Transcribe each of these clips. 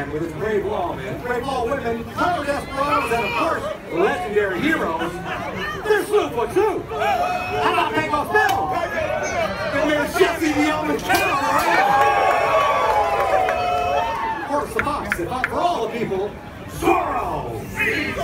wild and restless frontierland with its brave lawmen, brave lawwomen, clever desperados, and of course, legendary heroes. There's Slewfoot too. How about Mango Bill? And there's Jesse the Elman Of course, the fox that fought for all the people, Zorro. Ladies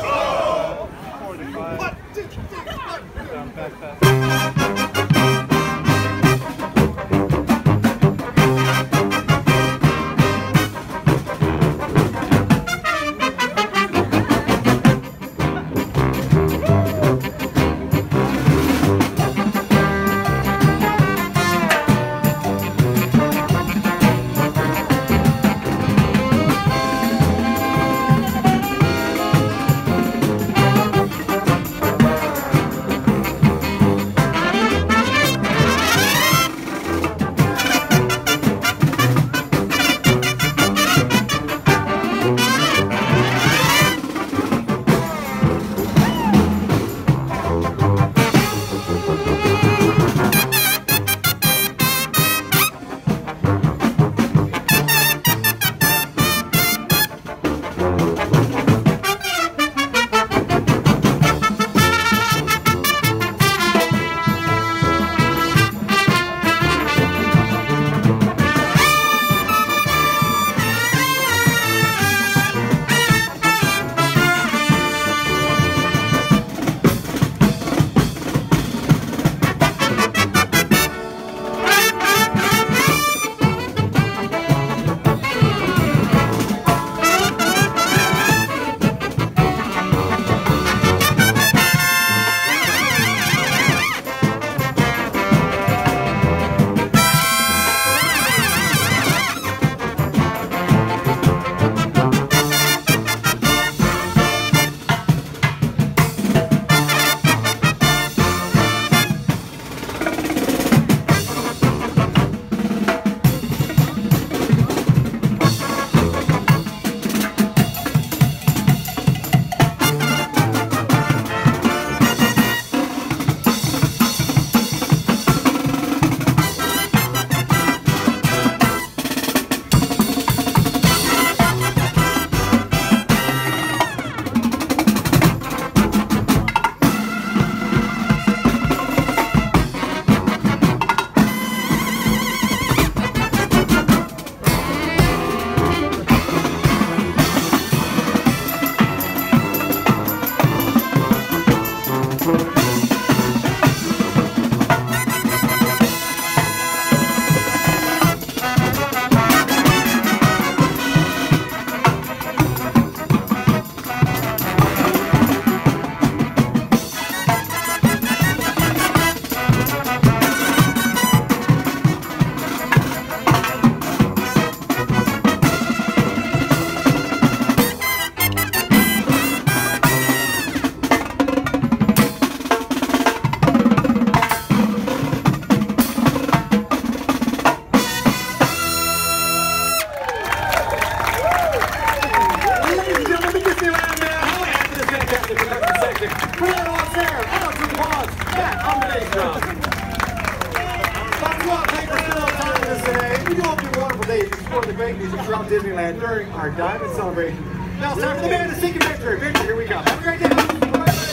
explore the great music throughout Disneyland during our Diamond Celebration. Now it's time for the band to seek a victory. Here we go. Have a great day.